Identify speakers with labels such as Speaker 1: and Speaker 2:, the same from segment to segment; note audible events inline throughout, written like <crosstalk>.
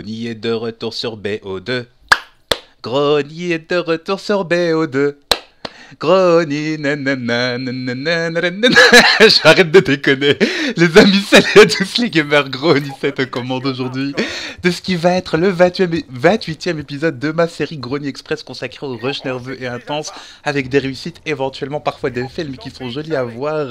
Speaker 1: Grony est de retour sur BO2. Grony est de retour sur BO2. Grony, nanana. <laughs> J'arrête de déconner. Les amis, salut à tous les gamers. Grony c'est commande aujourd'hui de ce qui va être le 28e, 28e épisode de ma série Grony Express consacrée au rush nerveux et intense avec des réussites, éventuellement parfois des films qui sont jolis à voir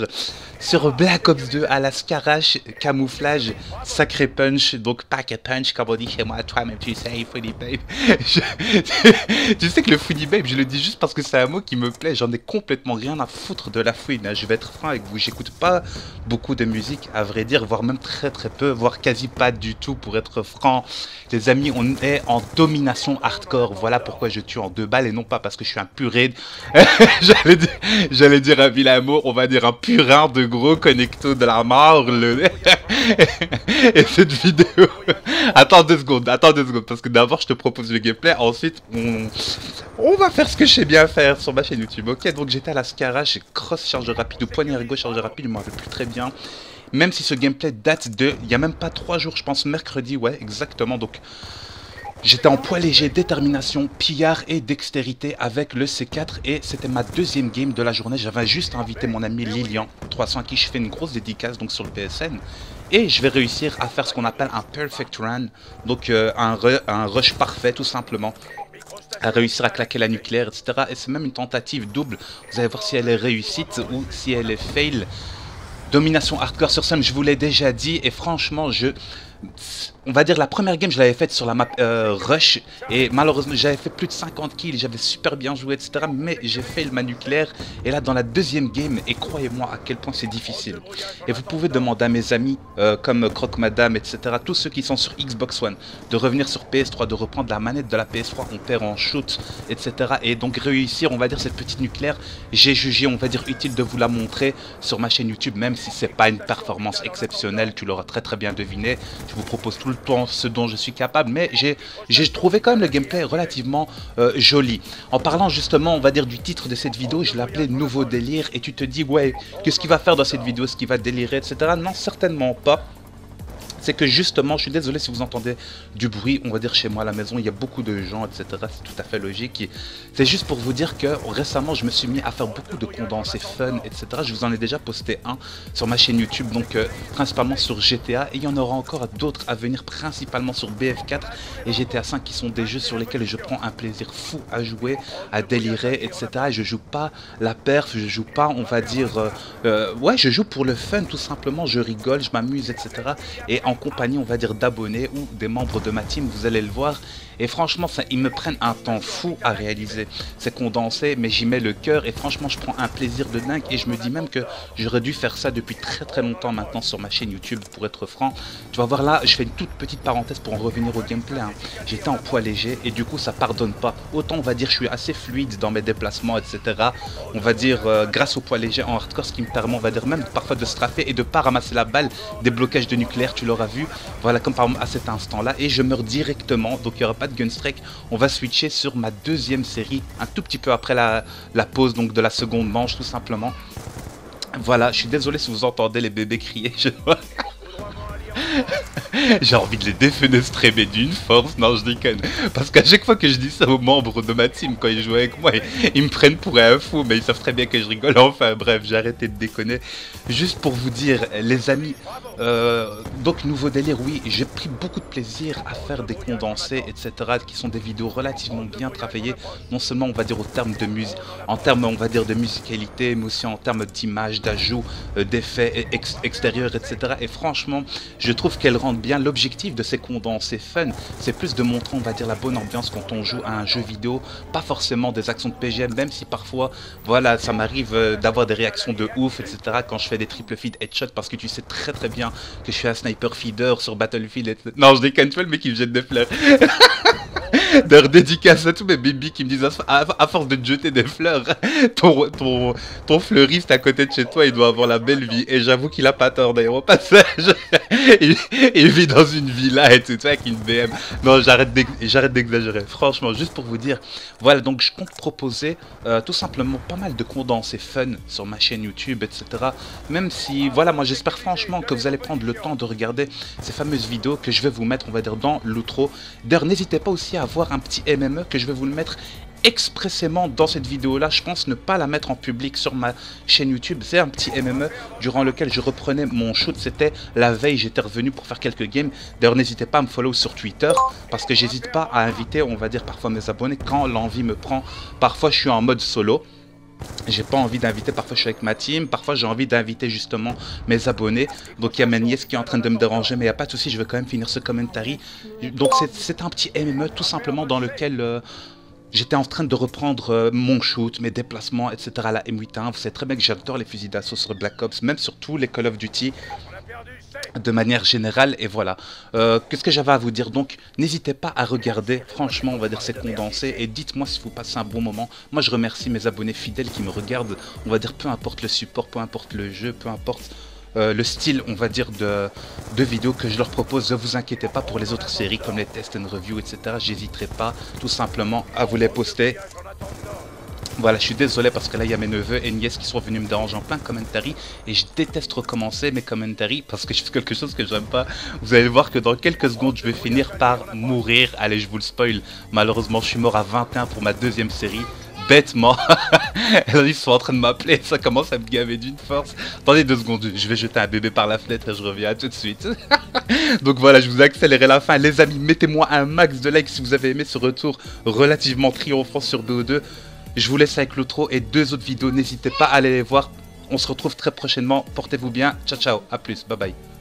Speaker 1: sur Black Ops 2 à la Scarache, camouflage, sacré punch, donc pack a punch comme on dit chez moi, toi même tu sais, funny babe. <laughs> Je- tu sais que le funny babe, je le dis juste parce que c'est un mot qui me plaît, j'en ai complètement rien à foutre de la fouine, hein. je vais être franc avec vous, j'écoute pas beaucoup de musique à vrai dire, voire même très très peu, voire quasi pas du tout pour être franc. Les amis, on est en domination hardcore, voilà pourquoi je tue en deux balles et non pas parce que je suis un purée. <laughs> J'allais dire, un vilain mot, on va dire un purin de gros connecto de la mort. <laughs> et cette vidéo. Attends deux secondes, attends deux secondes, parce que d'abord je te propose le gameplay, ensuite on va faire ce que je sais bien faire sur ma chaîne YouTube. Ok, donc j'étais à la Scara, j'ai cross charge rapide ou poignard gauche charge rapide, je m'en rappelle plus très bien. Même si ce gameplay date de, il y a même pas trois jours, je pense mercredi, ouais, exactement. Donc J'étais en poids léger, détermination, pillard et dextérité avec le C4 et c'était ma deuxième game de la journée. J'avais juste invité mon ami Lilian, 300 à qui je fais une grosse dédicace donc sur le PSN. Et je vais réussir à faire ce qu'on appelle un perfect run, donc euh, un rush parfait tout simplement. À réussir à claquer la nucléaire, etc. Et c'est même une tentative double. Vous allez voir si elle est réussite ou si elle est fail. Domination hardcore sur Sam, je vous l'ai déjà dit, et franchement, je. On va dire la première game, je l'avais faite sur la map euh, Rush, et malheureusement, j'avais fait plus de 50 kills, j'avais super bien joué, etc. Mais j'ai fait le nucléaire, et là, dans la deuxième game, et croyez-moi à quel point c'est difficile. Et vous pouvez demander à mes amis, euh, comme Croc Madame, etc., tous ceux qui sont sur Xbox One, de revenir sur PS3, de reprendre la manette de la PS3, on perd en shoot, etc. Et donc réussir, on va dire, cette petite nucléaire, j'ai jugé, on va dire, utile de vous la montrer sur ma chaîne YouTube, même si c'est pas une performance exceptionnelle, tu l'auras très très bien deviné. Je vous propose tout le temps ce dont je suis capable, mais j'ai trouvé quand même le gameplay relativement euh, joli. En parlant justement, on va dire, du titre de cette vidéo, je l'appelais Nouveau délire, et tu te dis, ouais, qu'est-ce qu'il va faire dans cette vidéo, est-ce qu'il va délirer, etc. Non, certainement pas c'est que justement, je suis désolé si vous entendez du bruit, on va dire chez moi à la maison, il y a beaucoup de gens, etc. C'est tout à fait logique. C'est juste pour vous dire que récemment, je me suis mis à faire beaucoup de condensés fun, etc. Je vous en ai déjà posté un sur ma chaîne YouTube, donc euh, principalement sur GTA. Et il y en aura encore d'autres à venir, principalement sur BF4 et GTA 5, qui sont des jeux sur lesquels je prends un plaisir fou à jouer, à délirer, etc. Et je joue pas la perf, je joue pas, on va dire, euh, euh, ouais, je joue pour le fun, tout simplement. Je rigole, je m'amuse, etc. compagnie, on va dire, d'abonnés ou des membres de ma team, vous allez le voir. Et franchement, ça, ils me prennent un temps fou à réaliser. C'est condensé, mais j'y mets le cœur. Et franchement, je prends un plaisir de dingue. Et je me dis même que j'aurais dû faire ça depuis très très longtemps maintenant sur ma chaîne YouTube, pour être franc. Tu vas voir là, je fais une toute petite parenthèse pour en revenir au gameplay. hein. J'étais en poids léger et du coup, ça pardonne pas. Autant, on va dire, je suis assez fluide dans mes déplacements, etc. On va dire, euh, grâce au poids léger en hardcore, ce qui me permet, on va dire, même parfois de straffer et de pas ramasser la balle des blocages de nucléaire, tu l'auras vu. Voilà, comme par exemple à cet instant-là. Et je meurs directement, donc il n'y aura pas de gunstrike. On va switcher sur ma deuxième série, un tout petit peu après la, la pause donc de la seconde manche, tout simplement. Voilà, je suis désolé si vous entendez les bébés crier. <laughs> je- <laughs> J'ai envie de les défenestrer, mais d'une force, non, je déconne. Parce qu'à chaque fois que je dis ça aux membres de ma team, quand ils jouent avec moi, ils, me prennent pour un fou, mais ils savent très bien que je rigole. <laughs> Enfin, bref, j'ai arrêté de déconner. Juste pour vous dire, les amis, euh, donc nouveau délire, oui, j'ai pris beaucoup de plaisir à faire des condensés, etc., qui sont des vidéos relativement bien travaillées, non seulement, on va dire, au terme de en termes, on va dire, de musicalité, mais aussi en termes d'image, d'ajout, euh, d'effets ex- extérieurs, etc. Et franchement, je trouve qu'elles rendent bien l'objectif de ces condensés fun. C'est plus de montrer, on va dire, la bonne ambiance quand on joue à un jeu vidéo, pas forcément des actions de PGM, même si parfois, voilà, ça m'arrive euh, d'avoir des réactions de ouf, etc. quand je fais des triple feed headshot, parce que tu sais très très bien que je suis un sniper feeder sur Battlefield. etc. Non, je déconne, tu vois le qui me jette des fleurs. <laughs> <laughs> D'ailleurs, dédicace à tous mes bébés qui me disent à, force de te jeter des fleurs, <laughs> ton, ton, ton fleuriste à côté de chez toi, il doit avoir la belle vie. Et j'avoue qu'il a pas tort d'ailleurs au passage. <laughs> il, vit dans une villa et tout ça avec une BM. Non, j'arrête d'exagérer. Franchement, juste pour vous dire, voilà, donc je compte proposer euh, tout simplement pas mal de condensés fun sur ma chaîne YouTube, etc. Même si, voilà, moi j'espère franchement que vous allez prendre le temps de regarder ces fameuses vidéos que je vais vous mettre, on va dire, dans l'outro. D'ailleurs, n'hésitez pas aussi à un petit MME que je vais vous le mettre expressément dans cette vidéo-là. Je pense ne pas la mettre en public sur ma chaîne YouTube. C'est un petit MME durant lequel je reprenais mon shoot. C'était la veille, j'étais revenu pour faire quelques games. D'ailleurs, n'hésitez pas à me follow sur Twitter parce que j'hésite pas à inviter, on va dire, parfois mes abonnés quand l'envie me prend. Parfois, je suis en mode solo. J'ai pas envie d'inviter, parfois je suis avec ma team, parfois j'ai envie d'inviter justement mes abonnés. Donc il y a ma nièce qui est en train de me déranger, mais il n'y a pas de souci, je vais quand même finir ce commentary. Donc c'est un petit MME tout simplement dans lequel... Euh, J'étais en train de reprendre euh, mon shoot, mes déplacements, etc. à la M81. Vous savez très bien que j'adore les fusils d'assaut sur Black Ops, même sur tous les Call of Duty de manière générale et voilà euh, qu'est-ce que j'avais à vous dire? Donc n'hésitez pas à regarder franchement on va dire ces condensés et dites-moi si vous passez un bon moment moi je remercie mes abonnés fidèles qui me regardent on va dire peu importe le support peu importe le jeu peu importe euh, le style, on va dire, de, de vidéos que je leur propose. Ne vous inquiétez pas pour les autres séries comme les tests and reviews, etc. J'hésiterai pas tout simplement à vous les poster. Voilà, je suis désolé parce que là, il y a mes neveux et nièces qui sont venus me déranger en plein commentary et je déteste recommencer mes commentaries parce que je fais quelque chose que j'aime pas. Vous allez voir que dans quelques secondes, je vais finir par mourir. Allez, je vous le spoil. Malheureusement, je suis mort à 21 pour ma deuxième série bêtement. <laughs> Ils sont en train de m'appeler, ça commence à me gaver d'une force. Attendez deux secondes, je vais jeter un bébé par la fenêtre et je reviens tout de suite. <laughs> Donc voilà, je vous ai la fin. Les amis, mettez-moi un max de likes si vous avez aimé ce retour relativement triomphant sur BO2. Je vous laisse avec l'outro et deux autres vidéos, n'hésitez pas à aller les voir. On se retrouve très prochainement, portez-vous bien, ciao ciao, à plus, bye bye.